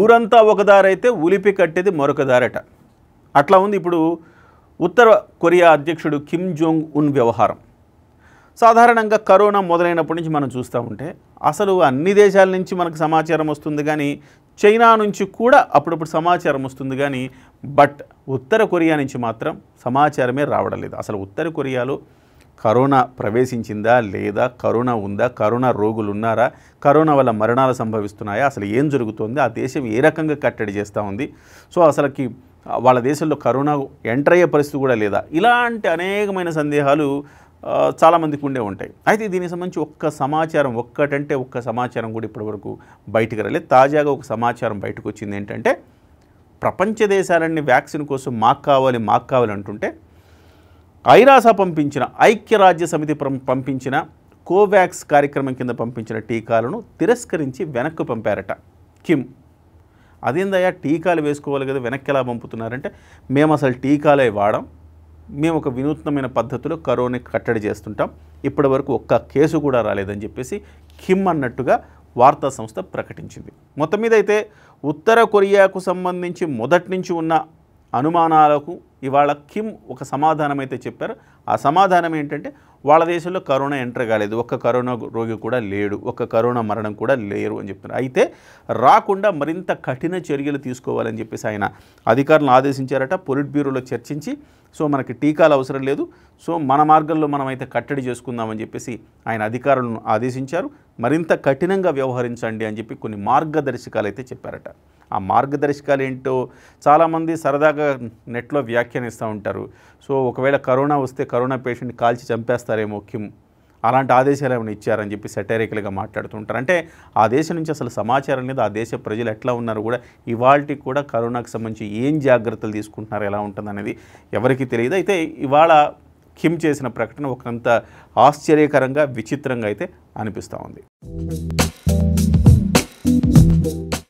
ఊరంతా ఒక దారైతే ఉలిపి కట్టేది మరొక దారట. అట్లా ఉంది ఇప్పుడు ఉత్తర కొరియా అధ్యక్షుడు కిమ్ జోంగ్ ఉన్ వ్యవహారం. సాధారణంగా కరోనా మొదలైనప్పటి నుంచి మనం చూస్తూ ఉంటే అసలు అన్ని దేశాల నుంచి మనకు సమాచారం వస్తుంది కానీ చైనా నుంచి కూడా అప్పుడప్పుడు సమాచారం వస్తుంది కానీ బట్ ఉత్తర కొరియా నుంచి మాత్రం సమాచారమే రావడం లేదు. అసలు ఉత్తర కొరియాలో కరోనా ప్రవేశించిందా లేదా కరోనా ఉందా కరోనా రోగులు ఉన్నారా కరోనా వల్ల మరణాలు సంభవిస్తున్నాయా అసలు ఏం జరుగుతుంది ఆ దేశం ఏ రకంగా కట్టడి చేస్తూ ఉంది? సో అసలుకి వాళ్ళ దేశంలో కరోనా ఎంటర్ అయ్యే పరిస్థితి కూడా లేదా? ఇలాంటి అనేకమైన సందేహాలు చాలామందికి ఉండే ఉంటాయి. అయితే దీనికి సంబంధించి ఒక్క సమాచారం ఒక్కటంటే ఒక్క సమాచారం కూడా ఇప్పటివరకు బయటకు రాలేదు. తాజాగా ఒక సమాచారం బయటకు వచ్చింది ఏంటంటే ప్రపంచ దేశాలన్నీ వ్యాక్సిన్ కోసం మాకు కావాలి మాకు కావాలి అంటుంటే ఐరాస పంపించిన ఐక్యరాజ్య సమితి పంపించిన కోవాక్స్ కార్యక్రమం కింద పంపించిన టీకాలను తిరస్కరించి వెనక్కు పంపారట కిమ్. అదేందయ్యా టీకాలు వేసుకోవాలి కదా వెనక్కి ఎలా పంపుతున్నారంటే మేము అసలు టీకాలే వాడం మేము ఒక వినూత్నమైన పద్ధతిలో కరోనా కట్టడి చేస్తుంటాం ఇప్పటి వరకు ఒక్క కేసు కూడా రాలేదని చెప్పేసి కిమ్ అన్నట్టుగా వార్తా సంస్థ ప్రకటించింది. మొత్తం మీద అయితే ఉత్తర కొరియాకు సంబంధించి మొదటి నుంచి ఉన్న అనుమానాలకు ఇవాళ కిమ్ ఒక సమాధానం అయితే చెప్పారు. ఆ సమాధానం ఏంటంటే వాళ్ళ దేశంలో కరోనా ఎంటర్ కాలేదు. ఒక్క కరోనా రోగి కూడా లేడు. ఒక్క కరోనా మరణం కూడా లేరు అని చెప్తున్నారు. అయితే రాకుండా మరింత కఠిన చర్యలు తీసుకోవాలని చెప్పేసి ఆయన అధికారులను ఆదేశించారట. పొలిట్ బ్యూరోలో చర్చించి సో మనకి టీకాలు అవసరం లేదు. సో మన మార్గంలో మనమైతే కట్టడి చేసుకుందామని చెప్పేసి ఆయన అధికారులను ఆదేశించారు. మరింత కఠినంగా వ్యవహరించండి అని చెప్పి కొన్ని మార్గదర్శకాలు అయితే చెప్పారట. ఆ మార్గదర్శకాలు ఏంటో చాలామంది సరదాగా నెట్లో వ్యాఖ్యానిస్తూ ఉంటారు. సో ఒకవేళ కరోనా వస్తే కరోనా పేషెంట్ని కాల్చి చంపేస్తారేమో కిమ్? అలాంటి ఆదేశాలు ఏమైనా ఇచ్చారని చెప్పి సెటరికల్గా మాట్లాడుతుంటారు అంటే ఆ దేశం నుంచి అసలు సమాచారం లేదు. ఆ దేశ ప్రజలు ఎట్లా ఉన్నారు కూడా ఇవాళకి కూడా కరోనాకు సంబంధించి ఏం జాగ్రత్తలు తీసుకుంటున్నారు ఎలా ఉంటుందనేది ఎవరికీ తెలియదు. అయితే ఇవాళ కిమ్ చేసిన ప్రకటన ఒకంత ఆశ్చర్యకరంగా విచిత్రంగా అయితే అనిపిస్తూ ఉంది.